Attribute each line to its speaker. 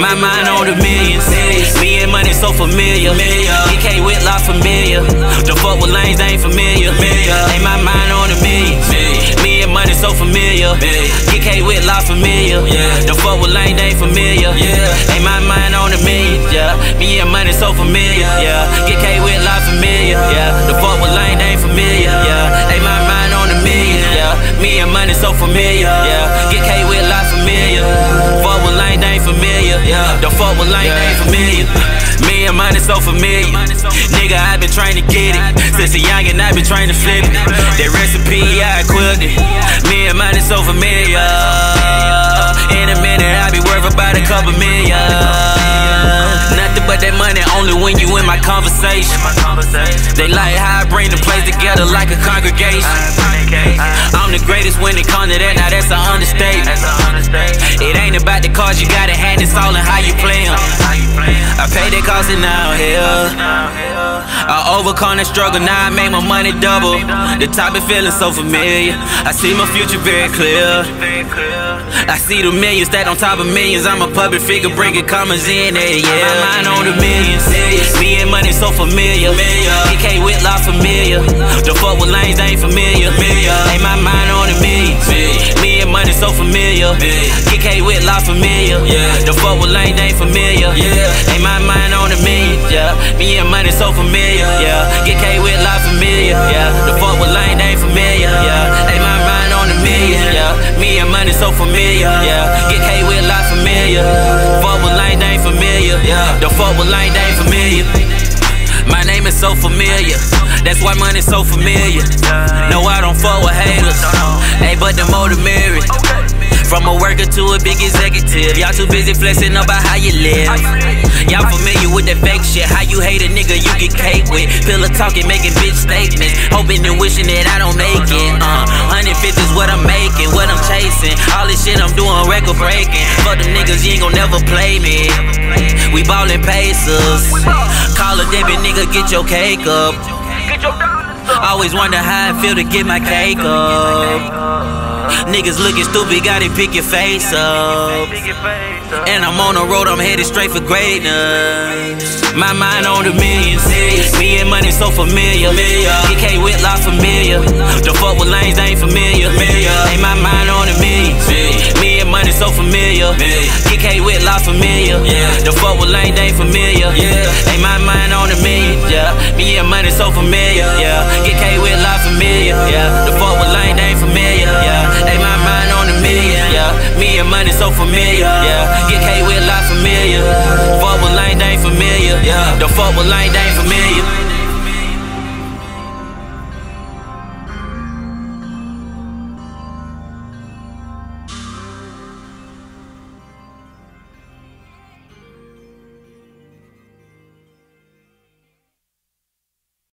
Speaker 1: My mind on the millions. Me and money so familiar. DK Whitlock familiar. The fuck with lanes ain't familiar. Ain't my mind on the millions. Me and money so familiar. DK Whitlock familiar. The fuck with lanes ain't familiar. Ain't my mind on the millions. Yeah. Me and money so familiar. Yeah. DK Whitlock familiar. Yeah. The fuck with lanes ain't familiar. Yeah. Ain't my mind on the millions. Yeah. Me and money so familiar. Yeah. Get K with lot familiar. Yeah. The fuck with lane, they ain't familiar. Me and money so familiar. Nigga, I been trying to get it. Since a youngin', I been trying to flip it. That recipe, I equipped it. Me and money so familiar. In a minute, I be worth about a couple million. Only when you in my conversation. They like how I bring the place together like a congregation. I'm the greatest when it comes to that, now that's an understatement. It ain't about the cars you got a hand, it's all in how you play 'em. I pay the cost and now here. I overcome that struggle, now I make my money double. The topic feeling so familiar. I see my future very clear. I see the millions stacked on top of millions. I'm a public figure bringing commas in there, yeah. My mind on the millions. Me and money so familiar. DK Whitlock familiar. The fuck with lanes ain't familiar. Ain't my mind on the millions. Me and money so familiar. DK Whitlock familiar. Yeah, the fuck with lanes ain't familiar. Ain't my mind on the millions. Yeah. Me and money so familiar. Yeah. Get K with life familiar. Yeah. The fuck with lanes ain't familiar. Yeah. Ain't my mind on the millions. Yeah. Me and money so familiar. Yeah. Get K with life familiar. Fuck with lanes ain't familiar. Yeah. The fuck with lanes ain't familiar. My name is so familiar. That's why money's so familiar. No, I don't fuck with haters. Hey, but the more the. From a worker to a big executive. Y'all too busy flexing about how you live. Y'all familiar with that fake shit. How you hate a nigga you get cake with. Pillar talking, making bitch statements. Hoping and wishing that I don't make it. Uh, 150 is what I'm making, what I'm chasing. All this shit I'm doing record breaking. Fuck them niggas, you ain't gon' never play me. We ballin' pacers. Call a debit nigga, get your cake up. Always wonder how I feel to get my cake up. Niggas looking stupid, gotta pick your face up. And I'm on the road, I'm headed straight for greatness. My mind on the millions. Me and money so familiar. DK Whitlock familiar. The fuck with lanes ain't familiar. Ain't my mind on the millions. Me and money so familiar. DK Whitlock familiar. The fuck with lanes ain't familiar. Ain't my mind on the millions. Me and money so familiar. Yeah. DK Whitlock familiar. Yeah. The fuck Me and money so familiar. Yeah. Get K with lot familiar. Fuck with lane, they ain't familiar. Yeah. The fuck with lane, they ain't familiar.